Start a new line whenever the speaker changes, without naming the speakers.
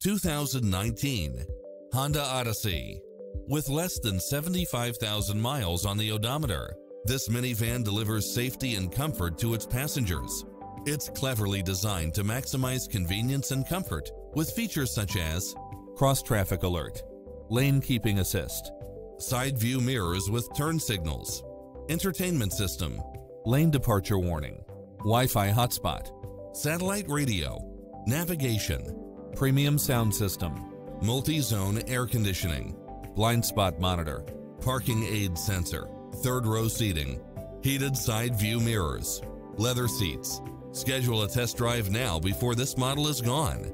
2019 Honda Odyssey. With less than 75,000 miles on the odometer, this minivan delivers safety and comfort to its passengers. It's cleverly designed to maximize convenience and comfort with features such as cross traffic alert, lane keeping assist, side view mirrors with turn signals, entertainment system, lane departure warning, Wi-Fi hotspot, satellite radio, navigation, premium sound system, multi-zone air conditioning, blind spot monitor, parking aid sensor, third row seating, heated side view mirrors, leather seats. Schedule a test drive now before this model is gone.